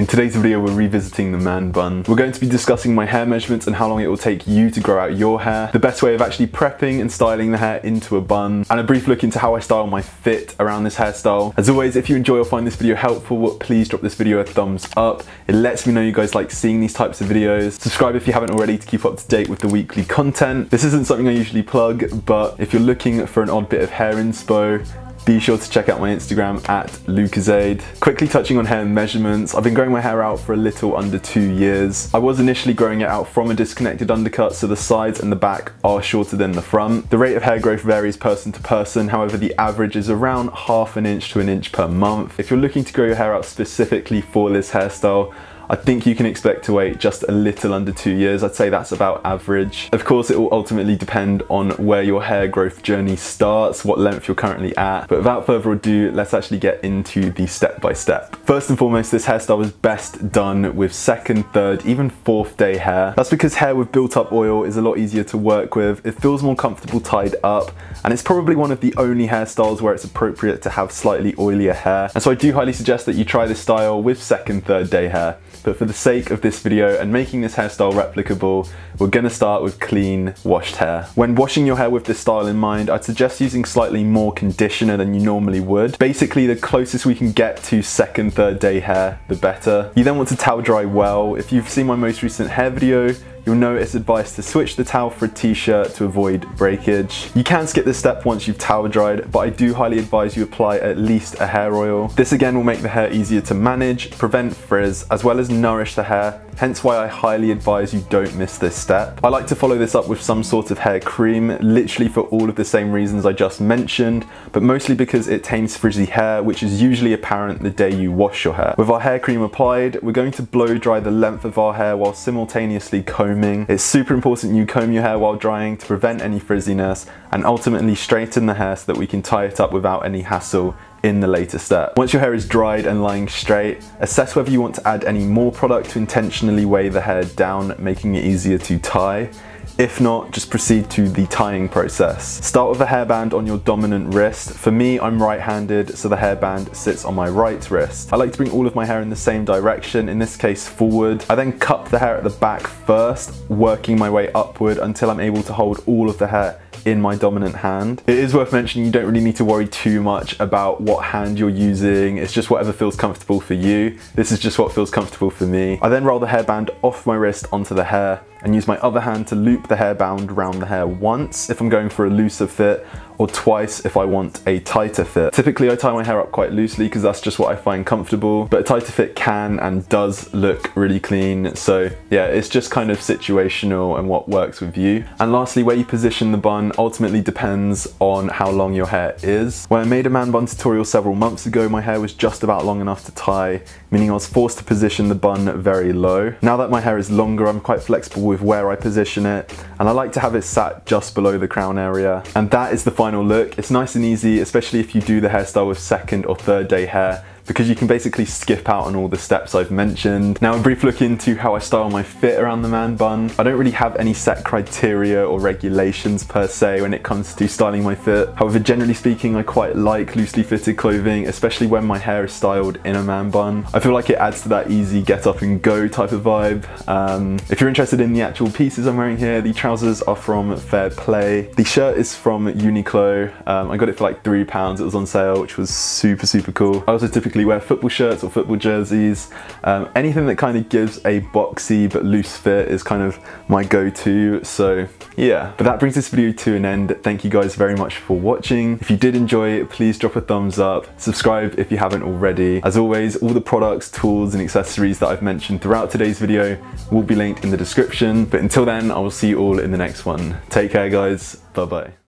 In today's video we're revisiting the man bun. We're going to be discussing my hair measurements and how long it will take you to grow out your hair, the best way of actually prepping and styling the hair into a bun, and a brief look into how I style my fit around this hairstyle. As always, if you enjoy or find this video helpful, please drop this video a thumbs up. It lets me know you guys like seeing these types of videos. Subscribe if you haven't already to keep up to date with the weekly content. This isn't something I usually plug, but if you're looking for an odd bit of hair inspo, be sure to check out my Instagram at lucazadeee. Quickly touching on hair measurements, I've been growing my hair out for a little under two years. I was initially growing it out from a disconnected undercut, so the sides and the back are shorter than the front. The rate of hair growth varies person to person, however the average is around half an inch to an inch per month. If you're looking to grow your hair out specifically for this hairstyle, I think you can expect to wait just a little under two years. I'd say that's about average. Of course, it will ultimately depend on where your hair growth journey starts, what length you're currently at. But without further ado, let's actually get into the step by step. First and foremost, this hairstyle is best done with second, third, even fourth day hair. That's because hair with built up oil is a lot easier to work with. It feels more comfortable tied up, and it's probably one of the only hairstyles where it's appropriate to have slightly oilier hair. And so I do highly suggest that you try this style with second, third day hair but for the sake of this video and making this hairstyle replicable, we're gonna start with clean, washed hair. When washing your hair with this style in mind, I'd suggest using slightly more conditioner than you normally would. Basically, the closest we can get to second, third day hair, the better. You then want to towel dry well. If you've seen my most recent hair video, you'll know it's advised to switch the towel for a t-shirt to avoid breakage. You can skip this step once you've towel dried, but I do highly advise you apply at least a hair oil. This again will make the hair easier to manage, prevent frizz, as well as nourish the hair hence why I highly advise you don't miss this step. I like to follow this up with some sort of hair cream, literally for all of the same reasons I just mentioned, but mostly because it tames frizzy hair, which is usually apparent the day you wash your hair. With our hair cream applied, we're going to blow dry the length of our hair while simultaneously combing. It's super important you comb your hair while drying to prevent any frizziness and ultimately straighten the hair so that we can tie it up without any hassle in the later step. Once your hair is dried and lying straight, assess whether you want to add any more product to intentionally weigh the hair down, making it easier to tie. If not, just proceed to the tying process. Start with a hairband on your dominant wrist. For me, I'm right-handed, so the hairband sits on my right wrist. I like to bring all of my hair in the same direction, in this case forward. I then cup the hair at the back first, working my way upward until I'm able to hold all of the hair in my dominant hand. It is worth mentioning you don't really need to worry too much about what hand you're using. It's just whatever feels comfortable for you. This is just what feels comfortable for me. I then roll the hairband off my wrist onto the hair and use my other hand to loop the hairband around the hair once if I'm going for a looser fit or twice if I want a tighter fit. Typically I tie my hair up quite loosely because that's just what I find comfortable, but a tighter fit can and does look really clean. So yeah, it's just kind of situational and what works with you. And lastly, where you position the bun ultimately depends on how long your hair is. When I made a man bun tutorial several months ago, my hair was just about long enough to tie, meaning I was forced to position the bun very low. Now that my hair is longer, I'm quite flexible with where I position it, and I like to have it sat just below the crown area. And that is the final final look. It's nice and easy, especially if you do the hairstyle with second or third day hair because you can basically skip out on all the steps I've mentioned. Now a brief look into how I style my fit around the man bun. I don't really have any set criteria or regulations per se when it comes to styling my fit. However, generally speaking, I quite like loosely fitted clothing, especially when my hair is styled in a man bun. I feel like it adds to that easy get up and go type of vibe. Um, if you're interested in the actual pieces I'm wearing here, the trousers are from Fair Play. The shirt is from Uniqlo. Um, I got it for like three pounds. It was on sale, which was super, super cool. I also typically typically wear football shirts or football jerseys. Um, anything that kind of gives a boxy but loose fit is kind of my go-to. So yeah, but that brings this video to an end. Thank you guys very much for watching. If you did enjoy please drop a thumbs up. Subscribe if you haven't already. As always, all the products, tools and accessories that I've mentioned throughout today's video will be linked in the description. But until then, I will see you all in the next one. Take care guys. Bye bye.